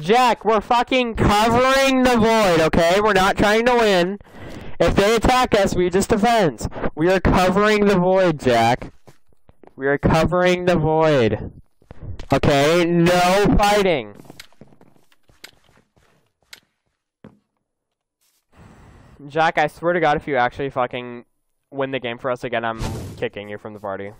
Jack, we're fucking covering the void, okay? We're not trying to win. If they attack us, we just defend. We are covering the void, Jack. We are covering the void. Okay? No fighting. Jack, I swear to God, if you actually fucking win the game for us again, I'm kicking you from the party.